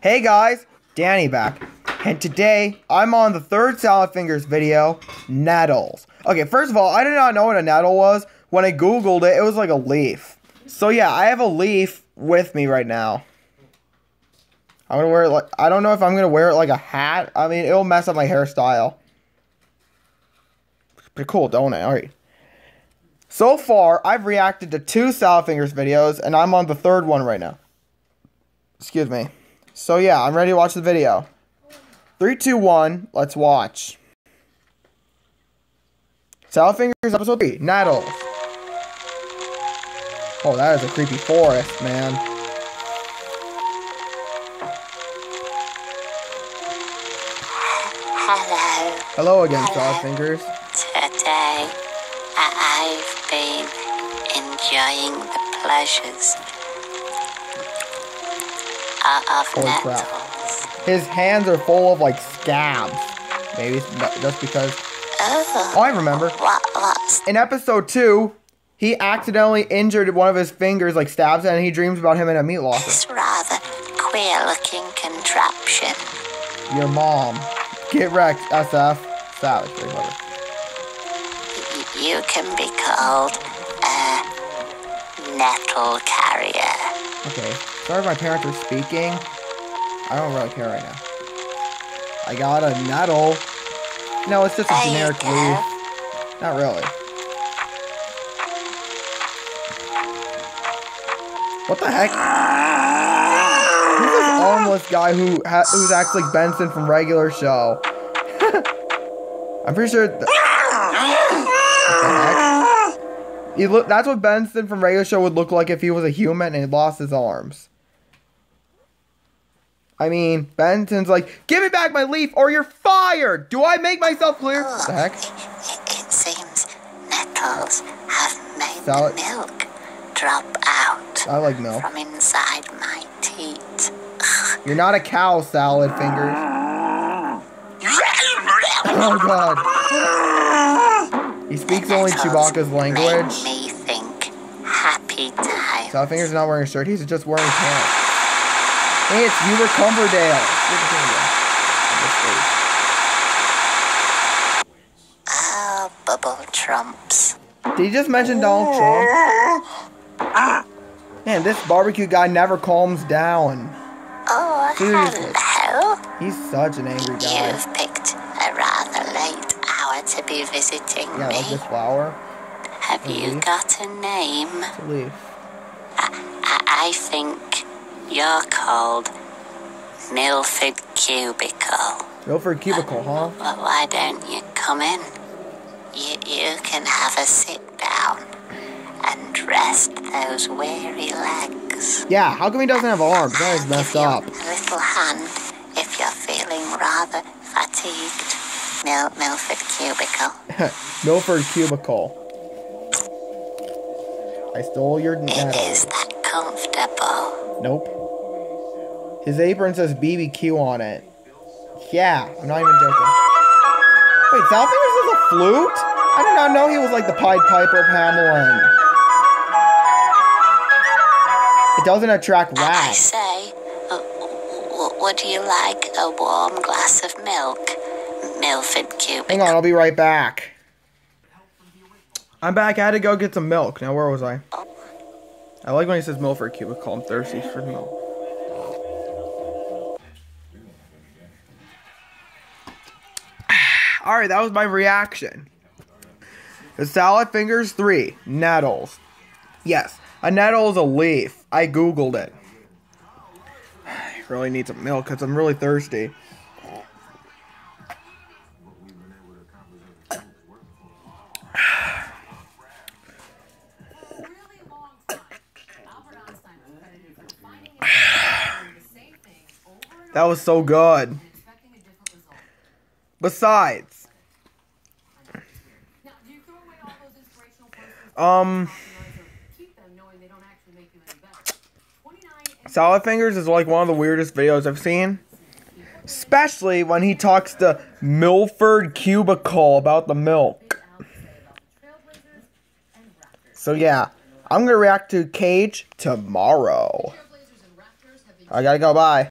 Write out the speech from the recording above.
Hey guys, Danny back. And today, I'm on the third Salad Fingers video, nettles. Okay, first of all, I did not know what a nettle was. When I googled it, it was like a leaf. So yeah, I have a leaf with me right now. I'm gonna wear it like, I don't know if I'm gonna wear it like a hat. I mean, it'll mess up my hairstyle. Pretty cool, don't it? Alright. So far, I've reacted to two Salad Fingers videos, and I'm on the third one right now. Excuse me. So yeah, I'm ready to watch the video. Three, two, one, let's watch. Fingers episode 3, Nettles. Oh, that is a creepy forest, man. Hello. Hello again, Salad Fingers. Today, I've been enjoying the pleasures of Holy crap. His hands are full of like scabs. Maybe just because. Oh, Oh, I remember. what, In episode 2, he accidentally injured one of his fingers, like stabs it, and he dreams about him in a meat locker. this rather queer-looking contraption? Your mom. Get wrecked, SF. Savage, very clever. You can be called a nettle carrier. Okay. Sorry if my parents are speaking. I don't really care right now. I got a nettle. No, it's just a generic leaf. Not really. What the heck? Who's this armless guy who ha- who's acts like Benson from regular show? I'm pretty sure. Th- what the heck? He look. That's what Benson from regular show would look like if he was a human and he lost his arms. I mean, Benson's like, give me back my leaf or you're fired. Do I make myself clear? What the heck? It, it seems nettles have made Salad- the milk drop out I like milk. from inside my teeth. You're not a cow, salad fingers. Oh god. He speaks only Chewbacca's language. Make me think happy time. Salad fingers is not wearing a shirt. He's just wearing pants. Hey, it's Hubert Cumberdale. Him Oh, bubble trumps. Did he just mention Donald Trump? Man, this barbecue guy never calms down. Oh, Seriously. hello. He's such an angry guy. You've picked a rather late hour to be visiting Yeah, me. like this flower. Have you Mhm. got a name? It's a leaf. I, I think you're called Milford Cubicle. Milford Cubicle, huh? Well, why don't you come in? You, you can have a sit down and rest those weary legs. Yeah, how come he doesn't have arms? That is messed up. A little hand if you're feeling rather fatigued. Mil- Milford Cubicle. Milford Cubicle. I stole your It nettle. is that comfortable. Nope. His apron says BBQ on it. Yeah, I'm not even joking. Wait, Salfingers is a flute? I did not know he was like the Pied Piper of Hamelin. It doesn't attract I rats. say, uh, would you like a warm glass of milk? Milford Cubicle. Hang on, I'll be right back. I'm back. I had to go get some milk. Now, where was I? I like when he says "milk Milford Cubicle. I'm thirsty for milk. Alright, that was my reaction. The Salad Fingers 3, nettles. Yes, a nettle is a leaf. I googled it. I really need some milk because I'm really thirsty. Make you any better? 29 and Salad Fingers is like one of the weirdest videos I've seen. Especially when he talks to Milford Cubicle about the milk. So yeah, I'm gonna react to Cage tomorrow. I gotta go, bye.